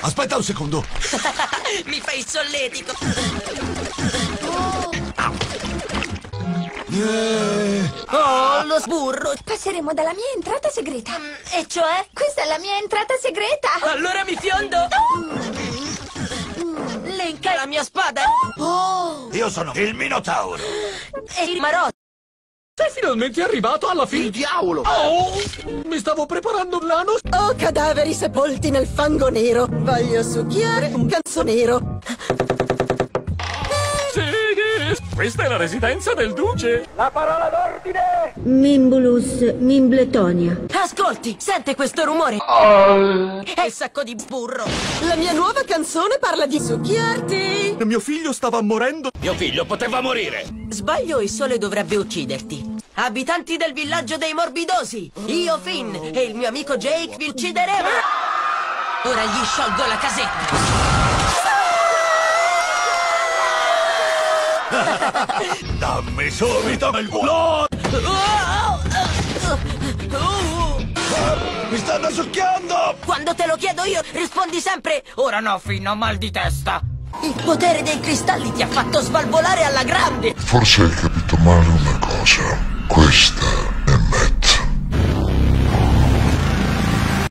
Aspetta un secondo. Mi fai solletico. Oh, lo sburro. Passeremo dalla mia entrata segreta. E cioè? Questa è la mia entrata segreta. Allora mi fiondo. Lenca la mia spada. Io sono il Minotauro. E il marò. Sei finalmente arrivato alla fine. Il diavolo! Oh, mi stavo preparando l'anus. Oh, cadaveri sepolti nel fango nero. Voglio succhiare un canzonero. Sì, questa è la residenza del duce. Mimbulus Mimbletonia. Ascolti, sente questo rumore? È il sacco di burro. La mia nuova canzone parla di succhiarti. Mio figlio stava morendo. Mio figlio poteva morire. Sbaglio, il sole dovrebbe ucciderti. Abitanti del villaggio dei morbidosi, io Finn e il mio amico Jake vi uccideremo. Ora gli sciolgo la casetta. Dammi subito il volo! Mi stanno succhiando! Quando te lo chiedo io, rispondi sempre Ora no, Finn, ho mal di testa. Il potere dei cristalli ti ha fatto svalvolare alla grande. Forse hai capito male una cosa. Questa